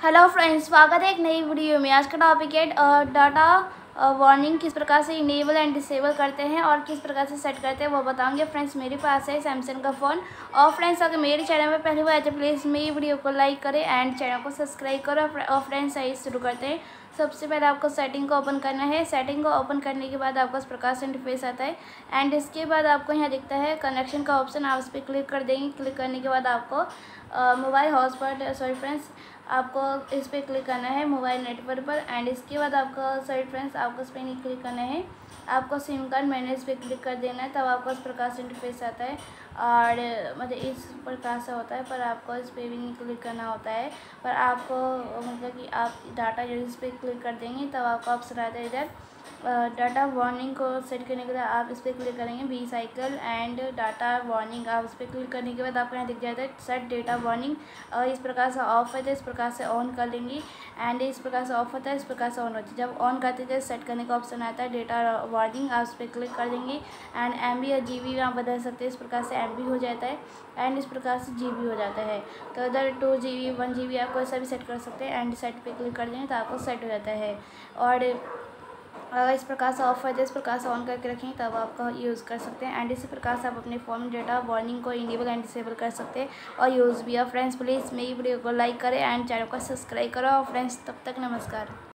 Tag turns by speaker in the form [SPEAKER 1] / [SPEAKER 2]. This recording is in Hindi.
[SPEAKER 1] हेलो फ्रेंड्स स्वागत है एक नई वीडियो में। आज का टॉपिक है डाटा वार्निंग किस प्रकार से इनेबल एंड डिसेबल करते हैं और किस प्रकार से सेट करते हैं वो बताऊँगे। फ्रेंड्स मेरे पास है सैमसंग का फ़ोन और फ्रेंड्स अगर मेरे चैनल पर पहली बार तो प्लीज़ मेरी वीडियो को लाइक करें एंड चैनल को सब्सक्राइब करें और फ्रेंड्स आइए शुरू करते हैं। सबसे पहले आपको सेटिंग को ओपन करना है। सेटिंग को ओपन करने के बाद आपको इस से इंटरफेस आता है। एंड इसके बाद आपको यहाँ दिखता है कनेक्शन का ऑप्शन आप उस पर क्लिक कर देंगे। क्लिक करने के बाद आपको मोबाइल हॉटस्पॉट सॉरी फ्रेंड्स आपको इस पर क्लिक करना है मोबाइल नेटवर्क पर। एंड इसके बाद आपको सॉरी फ्रेंड्स आपको इस पर नहीं क्लिक करना है। आपको सिम कार्ड मैनेज पे क्लिक कर देना है। तब आपको इस प्रकार से इंटरफेस आता है। और मतलब इस प्रकार से होता है, पर आपको इस पर भी नहीं क्लिक करना होता है। पर आपको मतलब कि आप डाटा जो इस पर क्लिक कर देंगे तब आपको ऑप्शन आता है इधर। डाटा वार्निंग को सेट करने के लिए आप इस पर क्लिक करेंगे B cycle and data warning आप इस पर क्लिक करने के बाद आपको यहाँ दिख जाता है सेट डेटा वार्निंग और इस प्रकार से ऑफ़ होता है, इस प्रकार से ऑन कर लेंगे। एंड इस प्रकार से ऑफ़ होता है, इस प्रकार से ऑन होती है। जब ऑन करते थे सेट करने का ऑप्शन आता है डेटा वार्निंग आप उस पर क्लिक कर देंगे। एंड एम बी या जी बी आप बदल सकते हैं, इस प्रकार से एम बी हो जाता है। एंड इस प्रकार से जी बी हो जाता है। तो इधर two G B one G B आप कोई सा भी सेट कर सकते हैं। एंड सेट पर क्लिक कर देंगे तो आपको सेट हो जाता है। और इस प्रकार से ऑफ़ है इस प्रकार से ऑन करके रखें, तब आप यूज़ कर सकते हैं। एंड इसी प्रकार से आप अपने फ़ोन डेटा वार्निंग को इनेबल एंड डिसेबल कर सकते हैं। और यूज़ भी है फ्रेंड्स प्लीज़ मेरी वीडियो को लाइक करें एंड चैनल को सब्सक्राइब करो। और फ्रेंड्स तब तक नमस्कार।